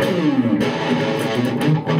Música